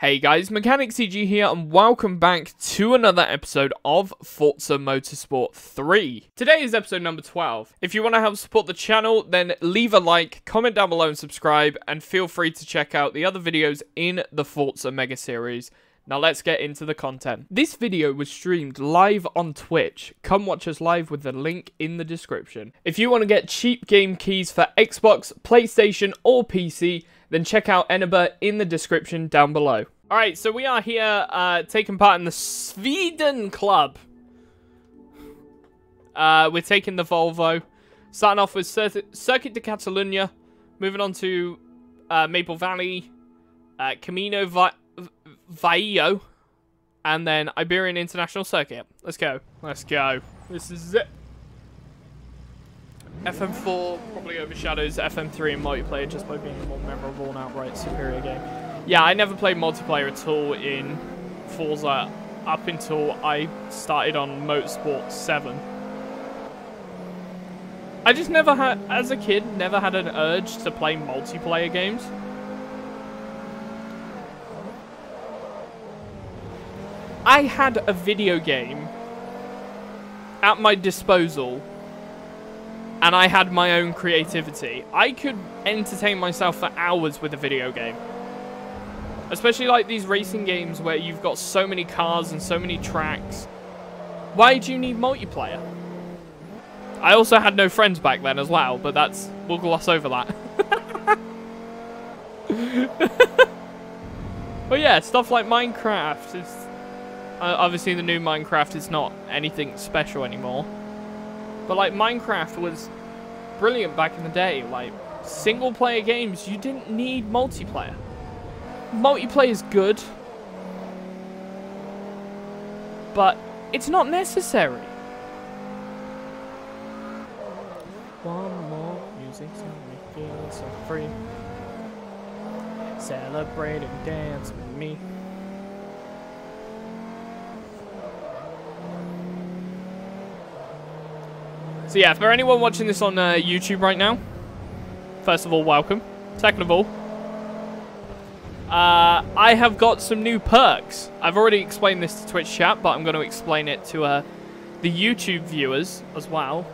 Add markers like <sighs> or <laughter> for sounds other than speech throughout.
Hey guys, Mechanic CG here, and welcome back to another episode of Forza Motorsport 3. Today is episode number 12. If you want to help support the channel, then leave a like, comment down below and subscribe, and feel free to check out the other videos in the Forza Mega Series. Now let's get into the content. This video was streamed live on Twitch. Come watch us live with the link in the description. If you want to get cheap game keys for Xbox, PlayStation, or PC, then check out Eneba in the description down below. Alright, so we are here uh, taking part in the Sweden Club. Uh, we're taking the Volvo. Starting off with Cir Circuit de Catalunya. Moving on to uh, Maple Valley. Uh, Camino Viejo. And then Iberian International Circuit. Let's go. Let's go. This is it. FM4 probably overshadows FM3 in multiplayer just by being a more memorable and outright superior game. Yeah, I never played multiplayer at all in Forza up until I started on Motorsport 7. I just never had, as a kid, never had an urge to play multiplayer games. I had a video game at my disposal and I had my own creativity. I could entertain myself for hours with a video game. Especially like these racing games where you've got so many cars and so many tracks. Why do you need multiplayer? I also had no friends back then as well, but that's... We'll gloss over that. <laughs> but yeah, stuff like Minecraft is... Uh, obviously the new Minecraft is not anything special anymore. But like Minecraft was brilliant back in the day. Like single player games, you didn't need multiplayer. Multiplayer is good, but it's not necessary. One more music to make feel so free. Celebrate and dance with me. So yeah, for anyone watching this on uh, YouTube right now, first of all, welcome. Second of all, uh, I have got some new perks. I've already explained this to Twitch chat, but I'm going to explain it to uh, the YouTube viewers as well.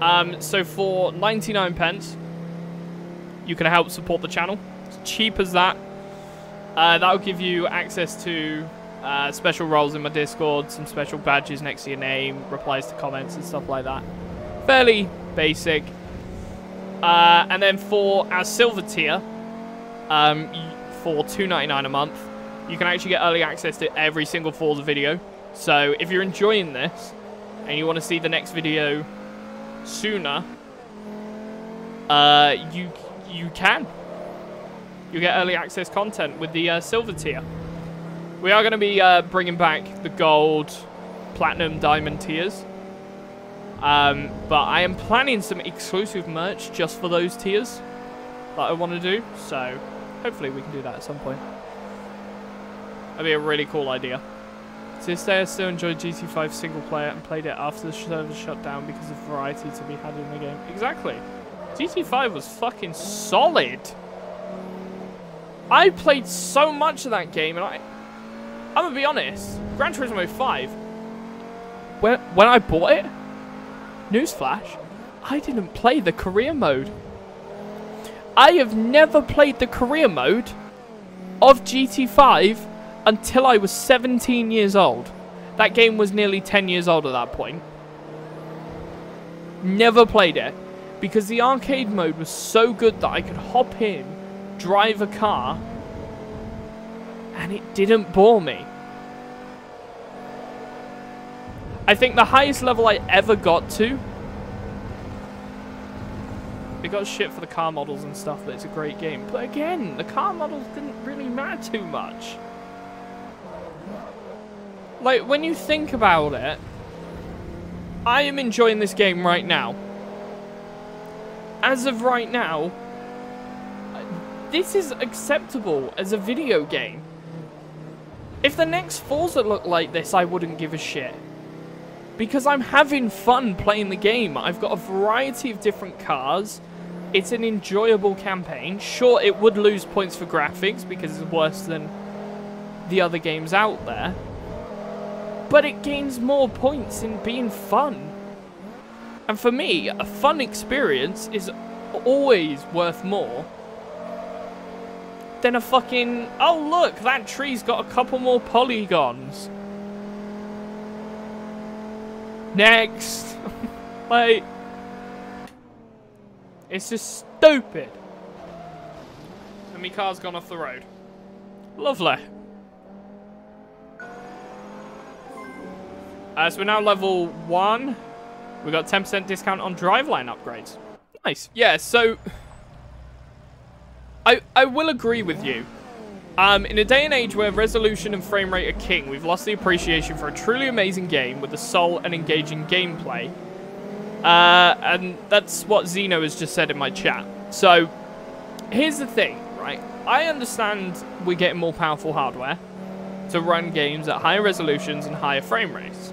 Um, so for 99 pence, you can help support the channel. It's cheap as that. Uh, that'll give you access to uh, special roles in my Discord, some special badges next to your name, replies to comments and stuff like that. Fairly basic. Uh, and then for our silver tier, um, for $2.99 a month, you can actually get early access to every single Forza video. So if you're enjoying this and you want to see the next video sooner, uh, you you can. You get early access content with the uh, silver tier. We are going to be uh, bringing back the gold, platinum, diamond tiers. Um, but I am planning some exclusive merch just for those tiers that I want to do. So hopefully we can do that at some point. That'd be a really cool idea. To this day, I still enjoy GT5 single player and played it after the server shut down because of variety to be had in the game. Exactly. GT5 was fucking solid. I played so much of that game and I I'm gonna be honest, Gran Turismo 5, when, when I bought it, newsflash, I didn't play the career mode. I have never played the career mode of GT5 until I was 17 years old. That game was nearly 10 years old at that point. Never played it because the arcade mode was so good that I could hop in, drive a car, and it didn't bore me. I think the highest level I ever got to... It got shit for the car models and stuff, but it's a great game. But again, the car models didn't really matter too much. Like, when you think about it, I am enjoying this game right now. As of right now, this is acceptable as a video game. If the next Forza looked like this, I wouldn't give a shit. Because I'm having fun playing the game. I've got a variety of different cars. It's an enjoyable campaign. Sure, it would lose points for graphics because it's worse than the other games out there, but it gains more points in being fun. And for me, a fun experience is always worth more than a fucking, oh look, that tree's got a couple more polygons. Next. <laughs> like, it's just stupid. And my car's gone off the road. Lovely. Uh, so we're now level 1. We got 10% discount on driveline upgrades. Nice. Yeah, so... I, I will agree with you. Um, in a day and age where resolution and frame rate are king, we've lost the appreciation for a truly amazing game with a soul and engaging gameplay. Uh, and that's what Zeno has just said in my chat. So, here's the thing, right? I understand we're getting more powerful hardware to run games at higher resolutions and higher frame rates.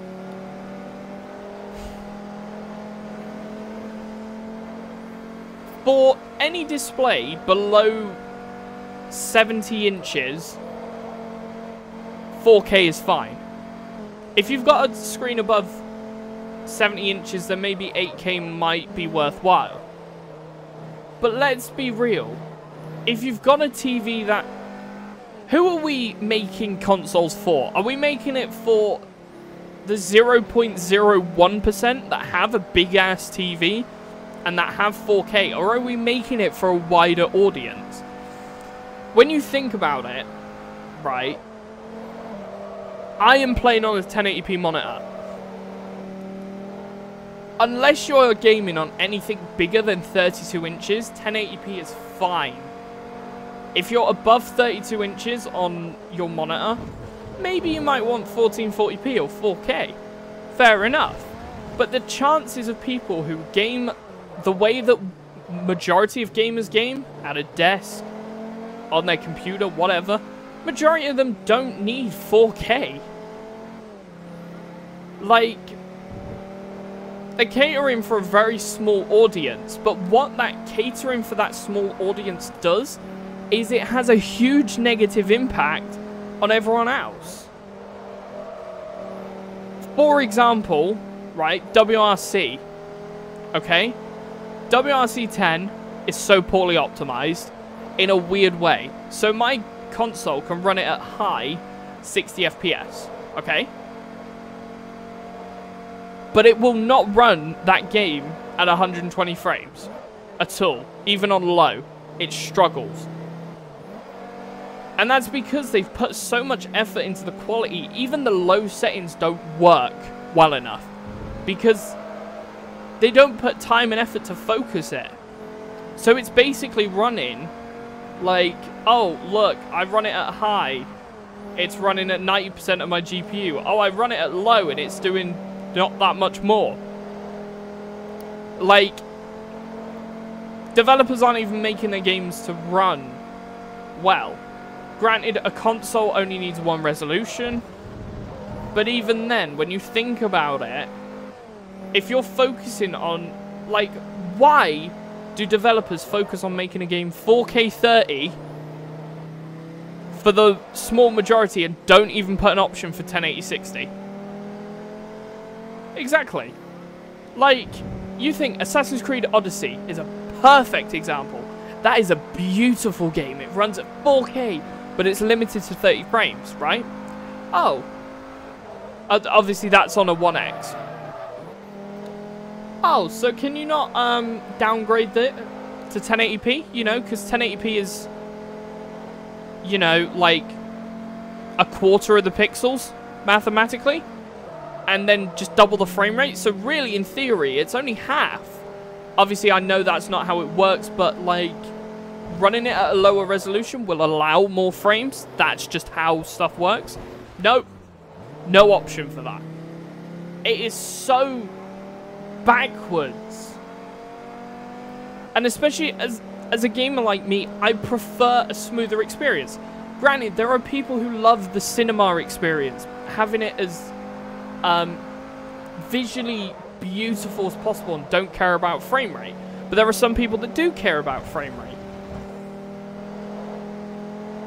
For any display below 70 inches, 4K is fine. If you've got a screen above 70 inches, then maybe 8K might be worthwhile. But let's be real. If you've got a TV that... Who are we making consoles for? Are we making it for the 0.01% that have a big-ass TV and that have 4K? Or are we making it for a wider audience? When you think about it, right, I am playing on a 1080p monitor. Unless you're gaming on anything bigger than 32 inches, 1080p is fine. If you're above 32 inches on your monitor, maybe you might want 1440p or 4K. Fair enough. But the chances of people who game the way that majority of gamers game, at a desk, on their computer, whatever, majority of them don't need 4K. Like, they're catering for a very small audience, but what that catering for that small audience does is it has a huge negative impact on everyone else. For example, right, WRC, okay? WRC 10 is so poorly optimized in a weird way. So my console can run it at high 60 FPS, okay? But it will not run that game at 120 frames at all, even on low. It struggles. And that's because they've put so much effort into the quality, even the low settings don't work well enough. Because they don't put time and effort to focus it. So it's basically running like, oh, look, I run it at high. It's running at 90% of my GPU. Oh, I run it at low and it's doing not that much more. Like, developers aren't even making their games to run well. Granted, a console only needs one resolution. But even then, when you think about it, if you're focusing on, like, why do developers focus on making a game 4K 30 for the small majority and don't even put an option for 1080 60? Exactly. Like, you think Assassin's Creed Odyssey is a perfect example. That is a beautiful game. It runs at 4K, but it's limited to 30 frames, right? Oh. Obviously, that's on a 1X. Oh, so can you not um, downgrade it to 1080p? You know, because 1080p is, you know, like a quarter of the pixels mathematically, and then just double the frame rate. So really, in theory, it's only half. Obviously, I know that's not how it works, but like running it at a lower resolution will allow more frames. That's just how stuff works. No, no option for that. It is so backwards. And especially as, as a gamer like me, I prefer a smoother experience. Granted, there are people who love the cinema experience, having it as um, visually beautiful as possible and don't care about frame rate. But there are some people that do care about frame rate.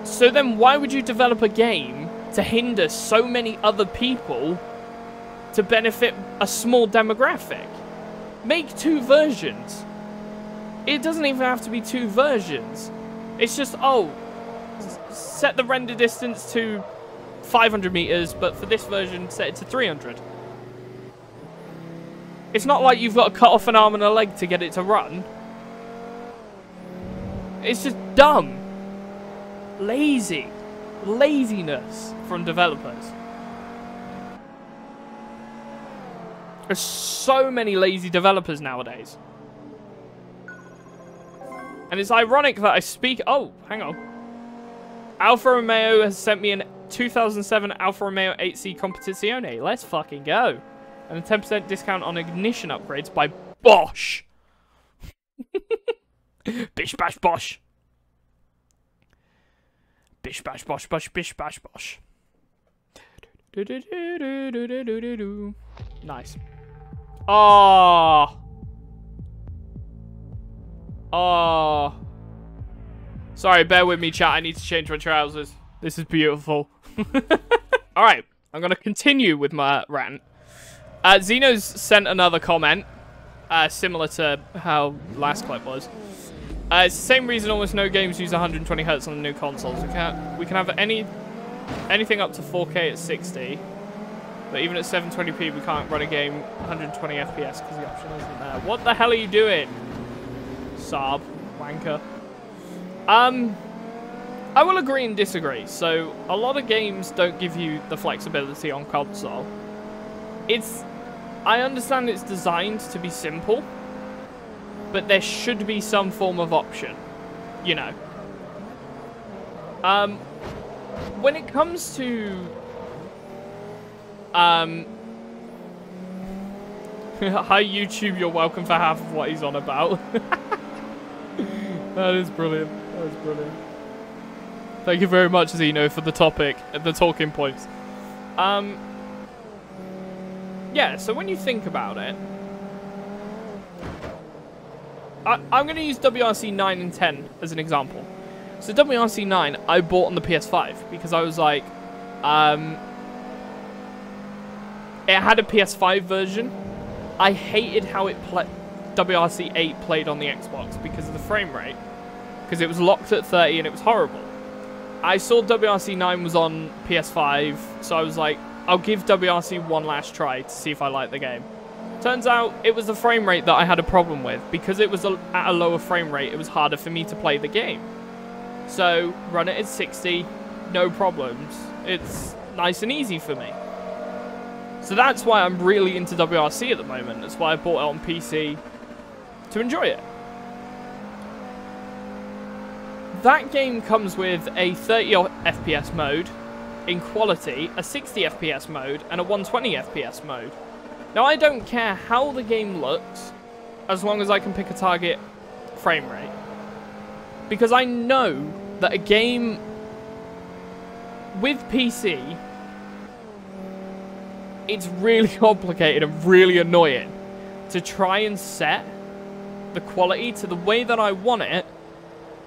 So then why would you develop a game to hinder so many other people to benefit a small demographic. Make two versions. It doesn't even have to be two versions. It's just, oh, set the render distance to 500 meters, but for this version, set it to 300. It's not like you've got to cut off an arm and a leg to get it to run. It's just dumb. Lazy. Laziness from developers. There's so many lazy developers nowadays. And it's ironic that I speak... Oh, hang on. Alfa Romeo has sent me an 2007 Alfa Romeo 8C Competizione. Let's fucking go. And a 10% discount on ignition upgrades by Bosch. <laughs> bish bash Bosch. Bish bash Bosch, Bosch, bish bash Bosch. Nice. Oh. Oh. Sorry, bear with me, chat. I need to change my trousers. This is beautiful. <laughs> Alright, I'm going to continue with my rant. Uh, Zeno's sent another comment, uh, similar to how last clip was. Uh, it's the same reason almost no games use 120 hertz on the new consoles. We can we can have any anything up to 4K at 60, but even at 720p we can't run a game 120 FPS because the option isn't there. What the hell are you doing, Saab wanker? Um, I will agree and disagree. So a lot of games don't give you the flexibility on console. It's, I understand it's designed to be simple, but there should be some form of option, you know. Um, when it comes to, um, <laughs> hi YouTube, you're welcome for half of what he's on about. <laughs> that is brilliant. That is brilliant. Thank you very much, Zeno, for the topic, the talking points. Um, yeah, so when you think about it, I, am going to use WRC 9 and 10 as an example. So WRC 9, I bought on the PS5 because I was like, um, it had a PS5 version. I hated how it played. WRC 8 played on the Xbox because of the frame rate. Because it was locked at 30 and it was horrible. I saw WRC 9 was on PS5, so I was like, I'll give WRC one last try to see if I like the game. Turns out it was the frame rate that I had a problem with. Because it was at a lower frame rate, it was harder for me to play the game. So, run it at 60, no problems. It's nice and easy for me. So that's why I'm really into WRC at the moment. That's why I bought it on PC to enjoy it. That game comes with a 30 FPS mode in quality, a 60 FPS mode, and a 120 FPS mode. Now, I don't care how the game looks, as long as I can pick a target frame rate. Because I know that a game with PC, it's really <laughs> complicated and really annoying to try and set the quality to the way that I want it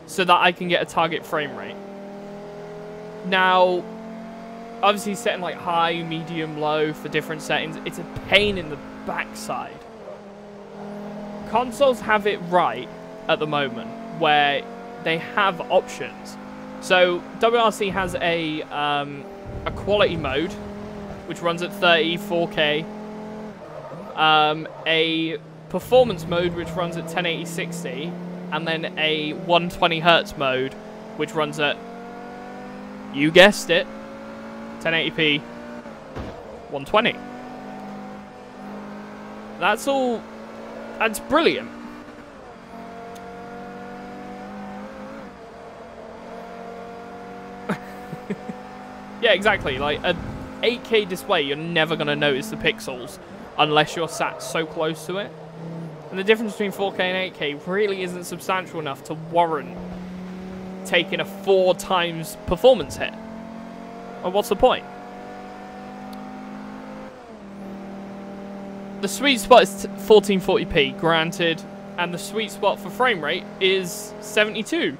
so that I can get a target frame rate. Now, obviously setting like high, medium, low for different settings, it's a pain in the backside. Consoles have it right at the moment, where they have options. So WRC has a um, a quality mode, which runs at 30, 4K. Um, a performance mode, which runs at 1080, 60 and then a 120 hertz mode, which runs at, you guessed it, 1080p 120. That's all, that's brilliant. <laughs> yeah, exactly, like a 8K display, you're never going to notice the pixels unless you're sat so close to it. And the difference between 4K and 8K really isn't substantial enough to warrant taking a four times performance hit. Well, what's the point? The sweet spot is 1440p, granted, and the sweet spot for frame rate is 72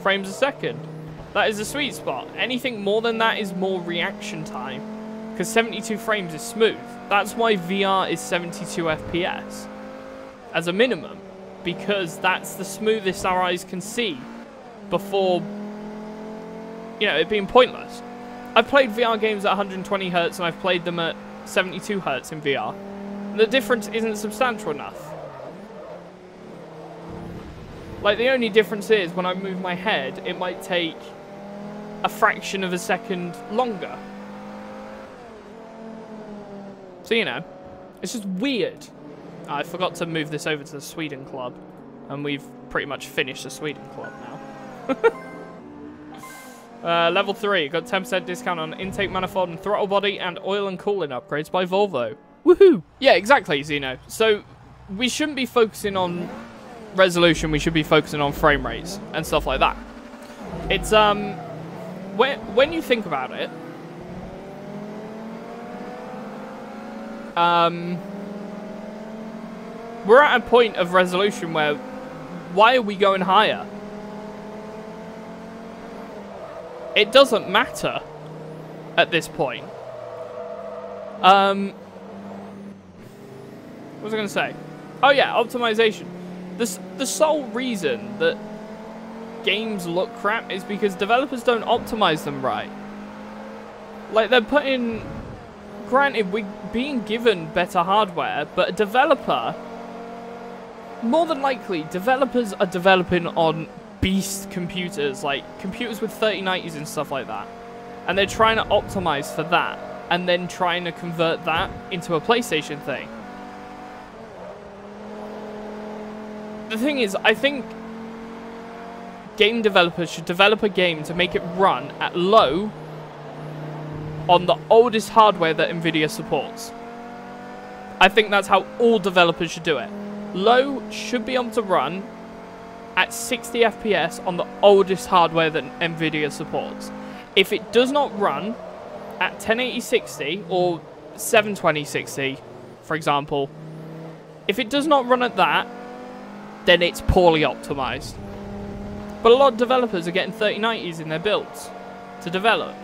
frames a second. That is a sweet spot. Anything more than that is more reaction time. Because 72 frames is smooth. That's why VR is 72 FPS. As a minimum. Because that's the smoothest our eyes can see. Before, you know, it being pointless. I've played VR games at 120 hertz and I've played them at 72 hertz in VR. The difference isn't substantial enough. Like, the only difference is when I move my head, it might take a fraction of a second longer. So, you know, it's just weird. I forgot to move this over to the Sweden club, and we've pretty much finished the Sweden club now. <laughs> uh, level 3, got 10% discount on intake manifold and throttle body and oil and cooling upgrades by Volvo. Woohoo! Yeah, exactly, Zeno. So, we shouldn't be focusing on resolution, we should be focusing on frame rates and stuff like that. It's, um, when, when you think about it, um, we're at a point of resolution where why are we going higher? It doesn't matter at this point. Um, what was I going to say? Oh yeah, optimization. The, the sole reason that games look crap is because developers don't optimize them right. Like, they're putting... Granted, we're being given better hardware, but a developer... More than likely, developers are developing on beast computers, like computers with 3090s and stuff like that. And they're trying to optimize for that, and then trying to convert that into a PlayStation thing. the thing is, I think game developers should develop a game to make it run at low on the oldest hardware that Nvidia supports. I think that's how all developers should do it. Low should be able to run at 60 FPS on the oldest hardware that Nvidia supports. If it does not run at 1080 60 or 720 60, for example, if it does not run at that, then it's poorly optimized. But a lot of developers are getting 3090s in their builds to develop.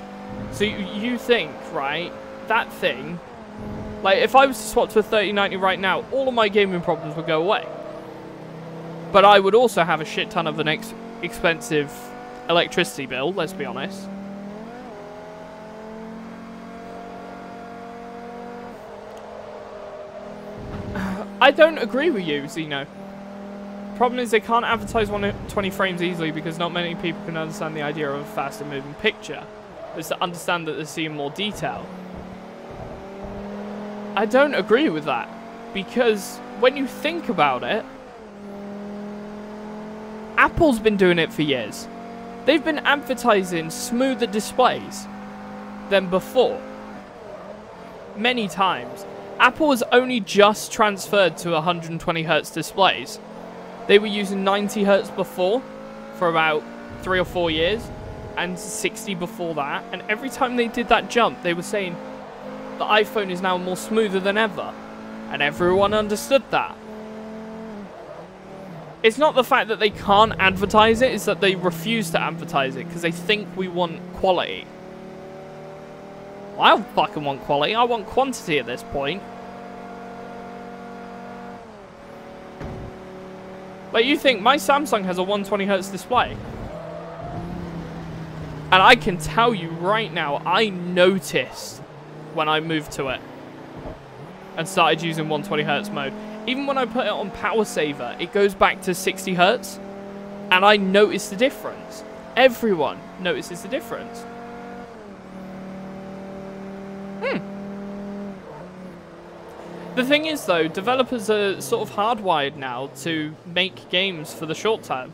So you, think, right, that thing, like if I was to swap to a 3090 right now, all of my gaming problems would go away. But I would also have a shit ton of an ex expensive electricity bill, let's be honest. <sighs> I don't agree with you, Zeno. Problem is they can't advertise 120 frames easily because not many people can understand the idea of a faster moving picture. It's to understand that they're seeing more detail. I don't agree with that because when you think about it, Apple's been doing it for years. They've been advertising smoother displays than before. Many times. Apple has only just transferred to 120Hz displays. They were using 90Hz before for about three or four years and 60 before that. And every time they did that jump, they were saying the iPhone is now more smoother than ever. And everyone understood that. It's not the fact that they can't advertise it, it's that they refuse to advertise it because they think we want quality. I don't fucking want quality, I want quantity at this point. Like, you think my Samsung has a 120Hz display. And I can tell you right now, I noticed when I moved to it and started using 120Hz mode. Even when I put it on power saver, it goes back to 60Hz. And I noticed the difference. Everyone notices the difference. Hmm. The thing is, though, developers are sort of hardwired now to make games for the short term.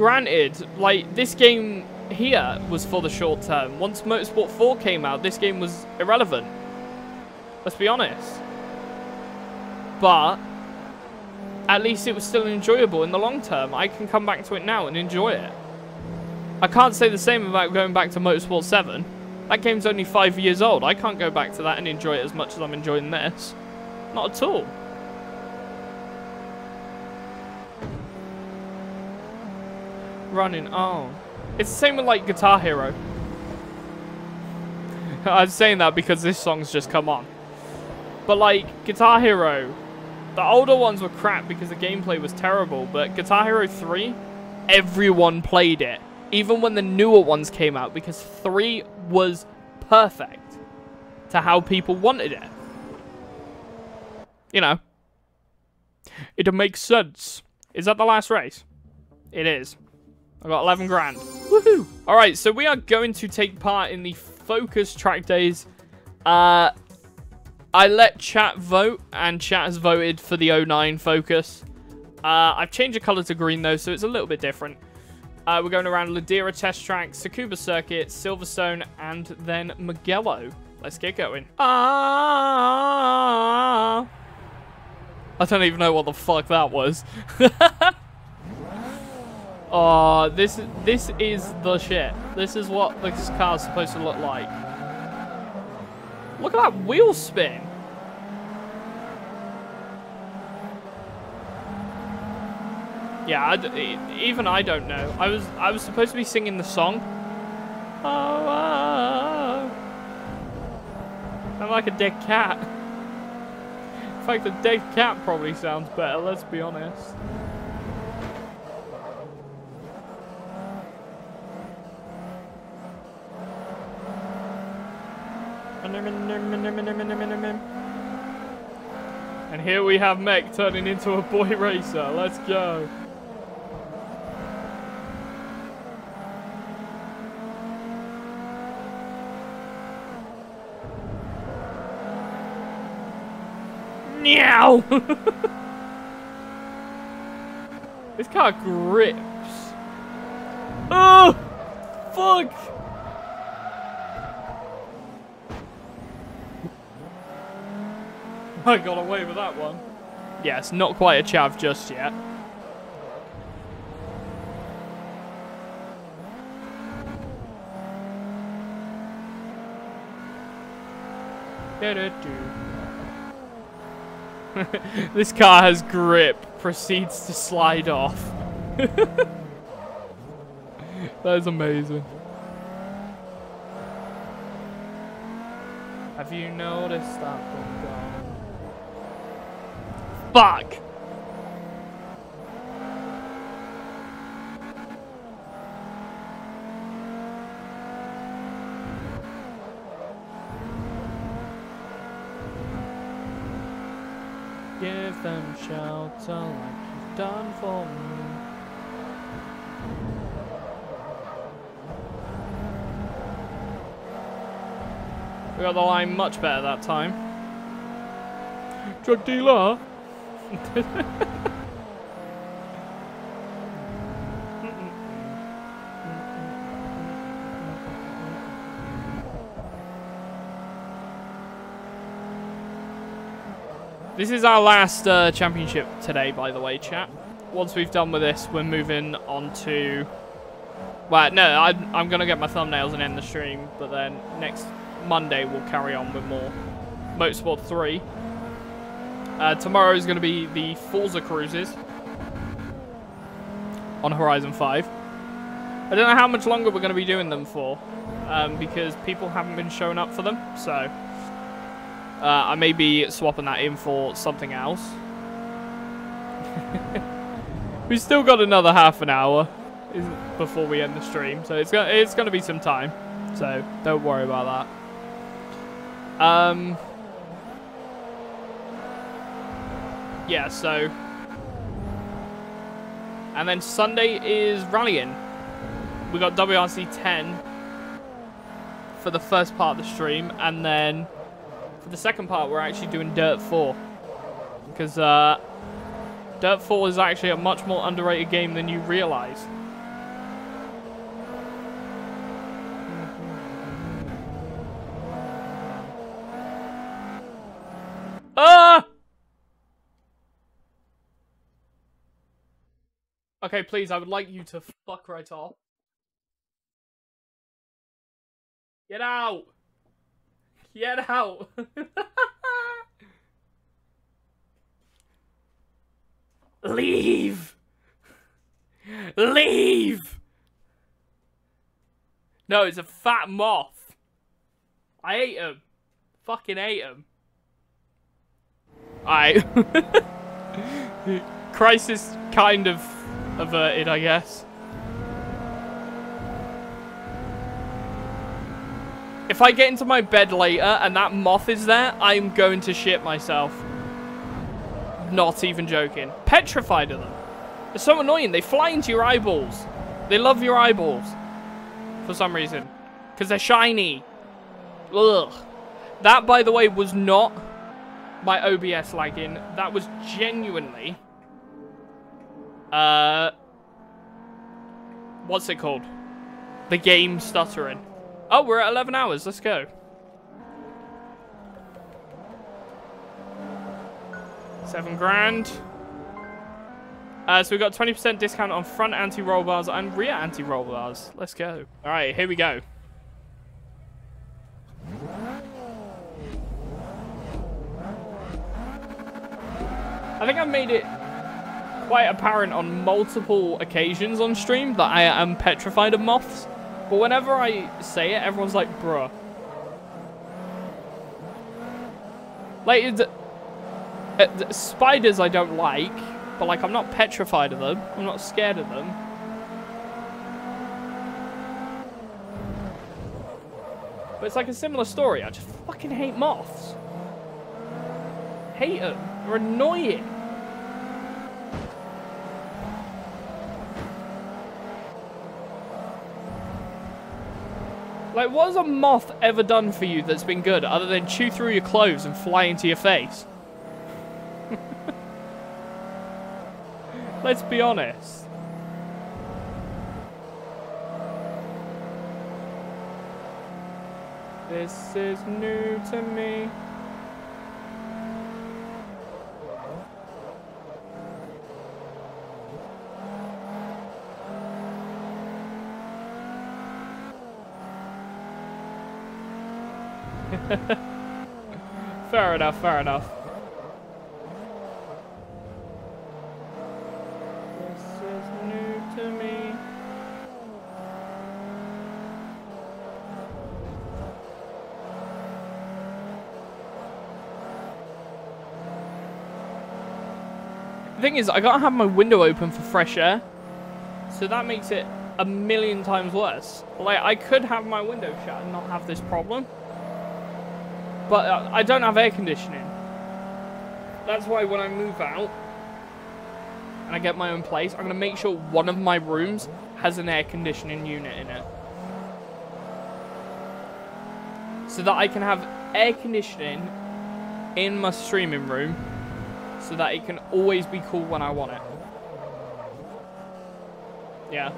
Granted, like, this game here was for the short term. Once Motorsport 4 came out, this game was irrelevant. Let's be honest. But, at least it was still enjoyable in the long term. I can come back to it now and enjoy it. I can't say the same about going back to Motorsport 7. That game's only five years old. I can't go back to that and enjoy it as much as I'm enjoying this. Not at all. Running. Oh. It's the same with like Guitar Hero. <laughs> I'm saying that because this song's just come on. But like Guitar Hero, the older ones were crap because the gameplay was terrible. But Guitar Hero 3, everyone played it. Even when the newer ones came out because 3 was perfect to how people wanted it. You know. It makes sense. Is that the last race? It is. I got 11 grand. Woohoo! Alright, so we are going to take part in the Focus Track Days. Uh, I let chat vote, and chat has voted for the 09 Focus. Uh, I've changed the color to green, though, so it's a little bit different. Uh, we're going around Ladera Test Track, Tsukuba Circuit, Silverstone, and then Mugello. Let's get going. Ah! I don't even know what the fuck that was. <laughs> oh, this this is the shit. This is what this car's supposed to look like. Look at that wheel spin. Yeah, even I don't know. I was I was supposed to be singing the song. Oh. I'm like a dead cat. <laughs> In fact, the dead cat probably sounds better, let's be honest. And here we have Mech turning into a boy <laughs> racer. Let's go. Meow! <laughs> this car grips. Oh! Fuck! I got away with that one. Yes, not quite a chav just yet. <laughs> this car has grip, proceeds to slide off. <laughs> that is amazing. Have you noticed that? Fuck! Give them shelter like you've done for me. We got the line much better that time. Drug dealer! <laughs> this is our last uh, championship today, by the way, chat. Once we've done with this, we're moving on to... Well, no, I, I'm going to get my thumbnails and end the stream, but then next Monday we'll carry on with more Motorsport 3. Uh, tomorrow is going to be the Forza Cruises on Horizon 5. I don't know how much longer we're going to be doing them for um, because people haven't been showing up for them. So uh, I may be swapping that in for something else. <laughs> We've still got another half an hour before we end the stream, so it's gonna it's gonna be some time. So don't worry about that. Um. Yeah, so... And then Sunday is rallying. We got WRC 10 for the first part of the stream, and then for the second part, we're actually doing Dirt 4. Because uh, Dirt 4 is actually a much more underrated game than you realize. Ah! Okay, please, I would like you to fuck right off. Get out! Get out! <laughs> Leave! Leave! No, it's a fat moth. I ate him. Fucking ate him. Alright. <laughs> Crisis kind of averted, I guess. If I get into my bed later and that moth is there, I'm going to shit myself. Not even joking. Petrified of them. It's so annoying. They fly into your eyeballs. They love your eyeballs. For some reason. Because they're shiny. Ugh. That, by the way, was not my OBS lagging. That was genuinely... Uh... What's it called? The game stuttering. Oh, we're at 11 hours. Let's go. Seven grand. Uh, so we've got 20% discount on front anti-roll bars and rear anti-roll bars. Let's go. All right, here we go. I think I've made it quite apparent on multiple occasions on stream that I am petrified of moths. But whenever I say it, everyone's like, bruh. Like, uh, spiders I don't like, but like I'm not petrified of them. I'm not scared of them. But it's like a similar story. I just fucking hate moths. Hate them. They're annoying. Like, what has a moth ever done for you that's been good, other than chew through your clothes and fly into your face? <laughs> Let's be honest. This is new to me. <laughs> fair enough, fair enough. This is new to me. The thing is, I gotta have my window open for fresh air. So that makes it a million times worse. Like, I could have my window shut and not have this problem. But uh, I don't have air conditioning. That's why when I move out and I get my own place, I'm going to make sure one of my rooms has an air conditioning unit in it. So that I can have air conditioning in my streaming room so that it can always be cool when I want it. Yeah.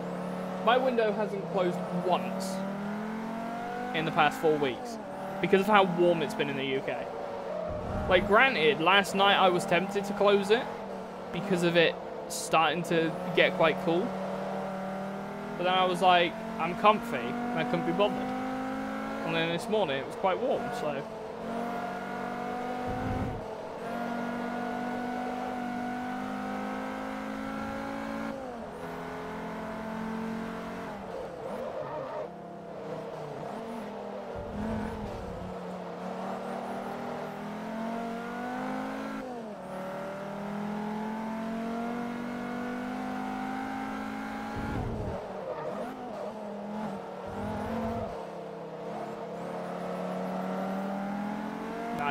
My window hasn't closed once in the past four weeks because of how warm it's been in the UK. Like, granted, last night I was tempted to close it because of it starting to get quite cool. But then I was like, I'm comfy, and I couldn't be bothered. And then this morning it was quite warm, so...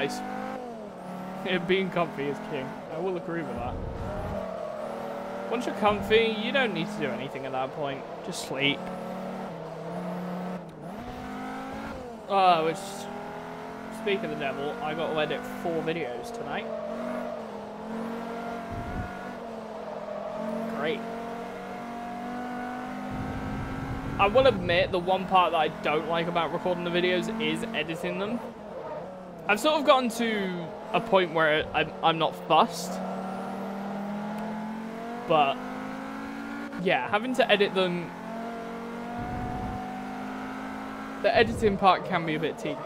Nice. Being comfy is king. I will agree with that. Once you're comfy, you don't need to do anything at that point. Just sleep. Oh, which... Speak of the devil, I got to edit four videos tonight. Great. I will admit, the one part that I don't like about recording the videos is editing them. I've sort of gotten to a point where I'm, I'm not fussed. But, yeah, having to edit them... The editing part can be a bit tedious.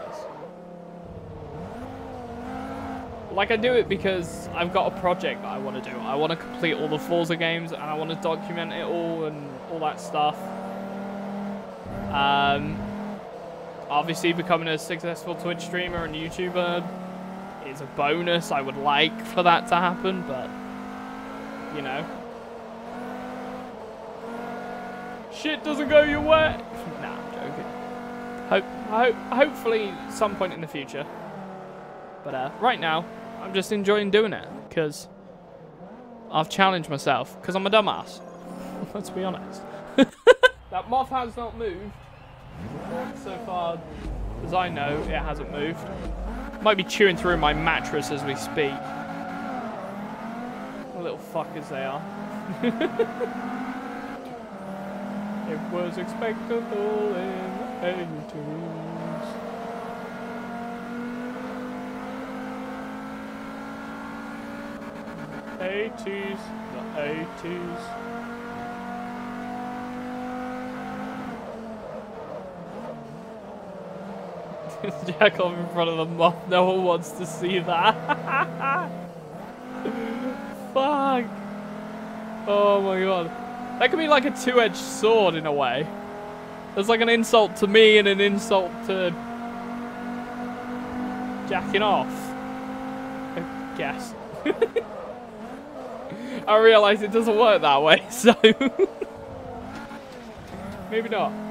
Like, I do it because I've got a project that I want to do. I want to complete all the Forza games, and I want to document it all and all that stuff. Um, Obviously, becoming a successful Twitch streamer and YouTuber is a bonus. I would like for that to happen, but, you know. Shit doesn't go your way. <laughs> nah, I'm joking. Hope, hope, hopefully, some point in the future. But uh, right now, I'm just enjoying doing it because I've challenged myself because I'm a dumbass. <laughs> Let's be honest. <laughs> that moth has not moved. So far as I know, it hasn't moved. Might be chewing through my mattress as we speak. Little fuckers they are. <laughs> it was expectable in the 80s. Eighties, the eighties. <laughs> Jack off in front of the moth. No one wants to see that. <laughs> Fuck. Oh my god. That could be like a two-edged sword in a way. There's like an insult to me and an insult to jacking off. I guess. <laughs> I realise it doesn't work that way, so maybe not.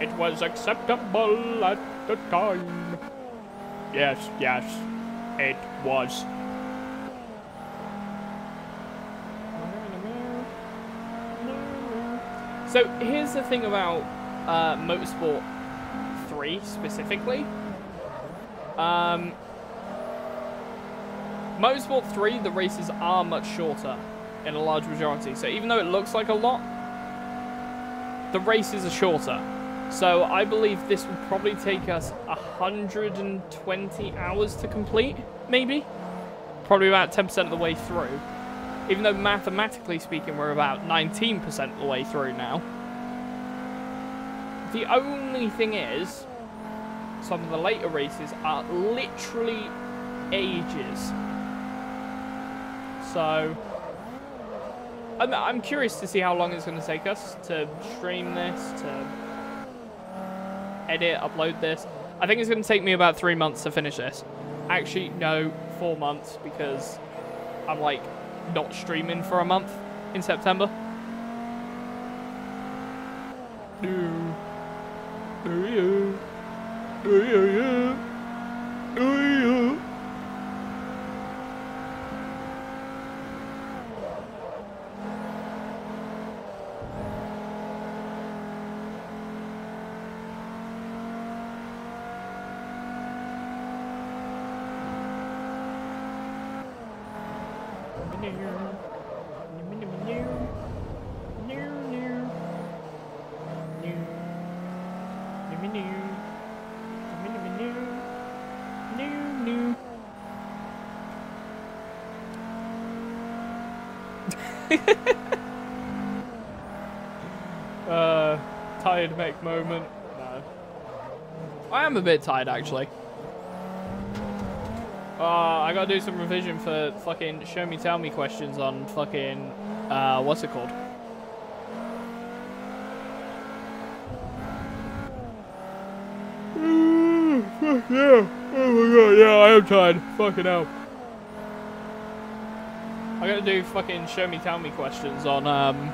It was acceptable at the time. Yes, yes, it was. So here's the thing about uh, Motorsport 3 specifically. Um, Motorsport 3, the races are much shorter in a large majority. So even though it looks like a lot, the races are shorter. So I believe this will probably take us 120 hours to complete, maybe? Probably about 10% of the way through. Even though mathematically speaking, we're about 19% of the way through now. The only thing is, some of the later races are literally ages. So, I'm, I'm curious to see how long it's going to take us to stream this, to edit, upload this. I think it's going to take me about three months to finish this. Actually, no, four months because I'm like not streaming for a month in September. Do, do you, do you, do you? <laughs> uh, tired make moment. No. I am a bit tired actually. Uh, I gotta do some revision for fucking show me tell me questions on fucking, uh, what's it called? Fuck yeah. Oh my god, yeah, I am tired. Fucking hell. I gotta do fucking show me tell me questions on, um,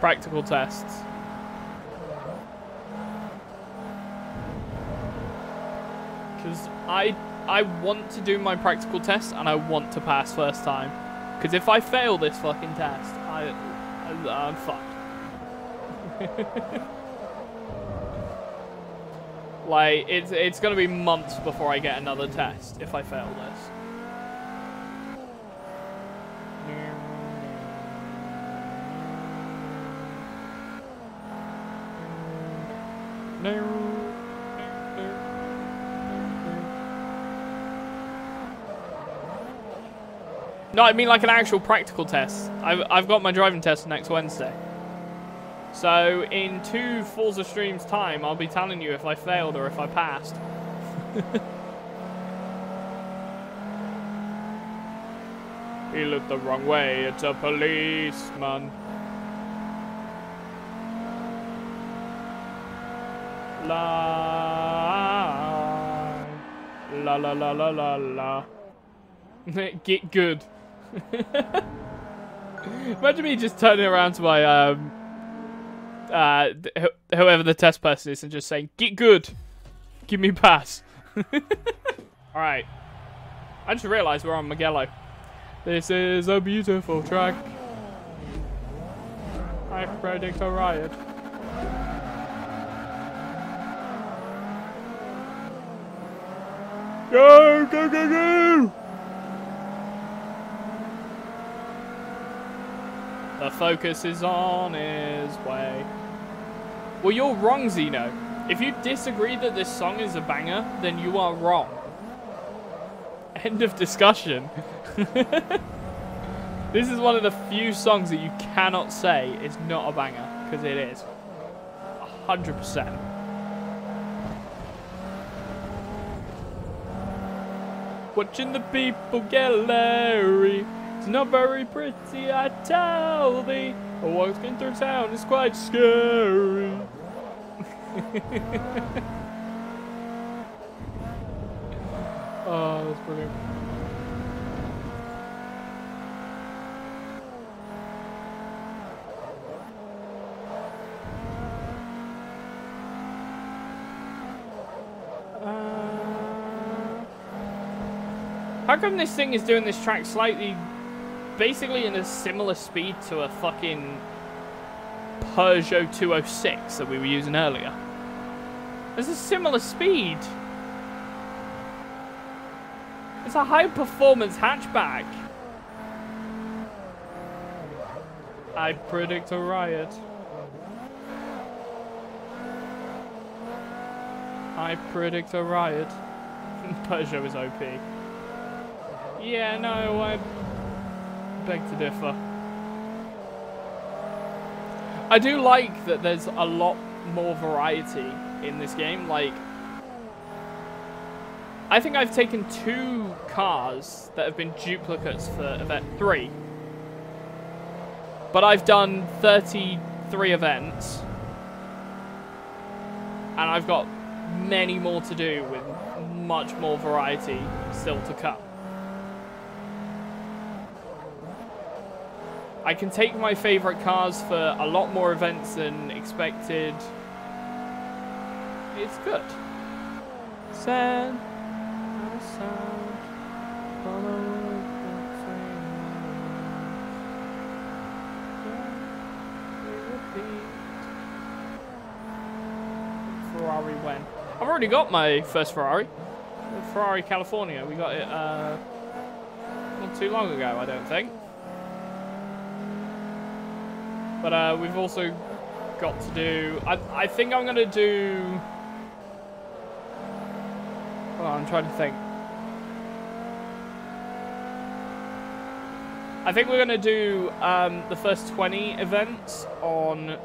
practical tests. Because I, I want to do my practical test and I want to pass first time. Because if I fail this fucking test, I, I I'm fucked. <laughs> like, it's, it's gonna be months before I get another test if I fail this. No, I mean like an actual practical test. I've, I've got my driving test next Wednesday. So in two Forza streams time, I'll be telling you if I failed or if I passed. <laughs> He looked the wrong way. It's a policeman. La la la la la la la. <laughs> Get good. <laughs> Imagine me just turning around to my um uh wh whoever the test person is and just saying, "Get good, give me pass." <laughs> All right. I just realised we're on Mugello. This is a beautiful track. I predict a riot. Go, go, go, go! The focus is on his way. Well, you're wrong, Zeno. If you disagree that this song is a banger, then you are wrong. End of discussion. <laughs> this is one of the few songs that you cannot say is not a banger, because it is. 100%. Watching the people get Larry. It's not very pretty, I tell thee. Walking through town is quite scary. <laughs> oh, that's brilliant. How come this thing is doing this track slightly, basically in a similar speed to a fucking Peugeot 206 that we were using earlier? There's a similar speed. It's a high performance hatchback. I predict a riot. I predict a riot. <laughs> Peugeot is OP. Yeah, no, I beg to differ. I do like that there's a lot more variety in this game. Like, I think I've taken two cars that have been duplicates for event three. But I've done 33 events. And I've got many more to do with much more variety still to come. I can take my favourite cars for a lot more events than expected. It's good. Sound, Ferrari when? I've already got my first Ferrari. Ferrari California. We got it uh, not too long ago, I don't think. But uh, we've also got to do... I, I think I'm going to do... Well, I'm trying to think. I think we're going to do um, the first 20 events on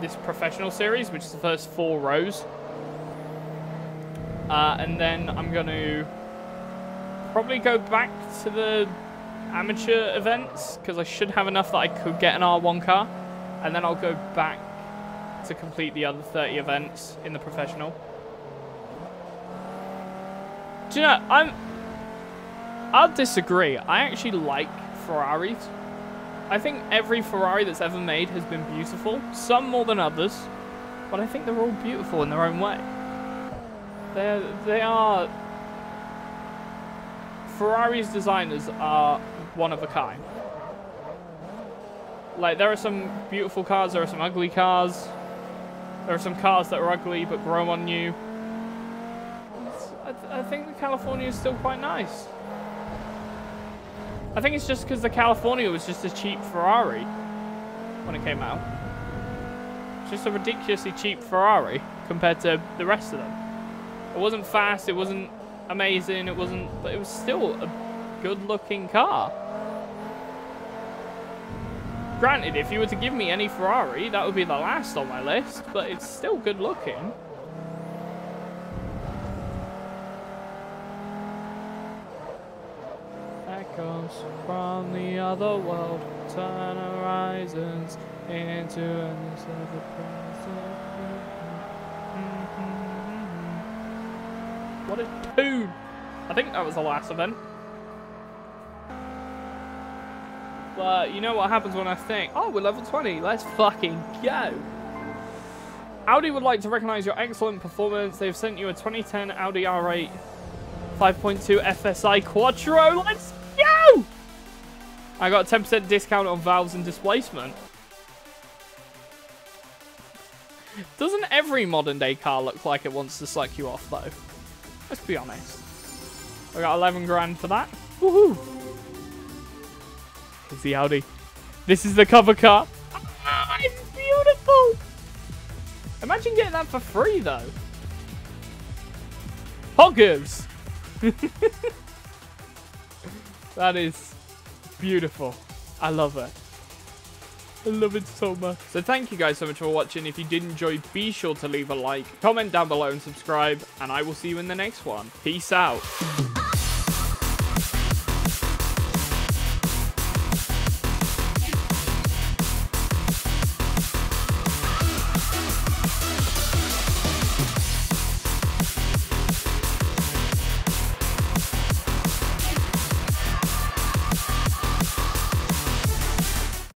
this professional series, which is the first four rows. Uh, and then I'm going to probably go back to the amateur events because I should have enough that I could get an R1 car and then I'll go back to complete the other 30 events in the professional. Do you know, I'm... I'll disagree. I actually like Ferraris. I think every Ferrari that's ever made has been beautiful. Some more than others. But I think they're all beautiful in their own way. They're, they are... Ferrari's designers are one of a kind. Like, there are some beautiful cars, there are some ugly cars. There are some cars that are ugly but grow on you. I, th I think the California is still quite nice. I think it's just because the California was just a cheap Ferrari when it came out. It's just a ridiculously cheap Ferrari compared to the rest of them. It wasn't fast, it wasn't amazing, it wasn't, but it was still a good looking car. Granted, if you were to give me any Ferrari, that would be the last on my list, but it's still good looking. Us from the other world. Turn horizons into set of present. What a tune! I think that was the last event. But you know what happens when I think, oh, we're level 20, let's fucking go. Audi would like to recognize your excellent performance. They've sent you a 2010 Audi R8 5.2 FSI Quattro. Let's go! I got a 10% discount on valves and displacement. Doesn't every modern day car look like it wants to suck you off though? Let's be honest. I got 11 grand for that. Woohoo! Here's the Audi. This is the cover car. Ah, it's beautiful! Imagine getting that for free, though. Hoggers! <laughs> that is beautiful. I love it. I love it so much. So thank you guys so much for watching. If you did enjoy, be sure to leave a like, comment down below and subscribe. And I will see you in the next one. Peace out.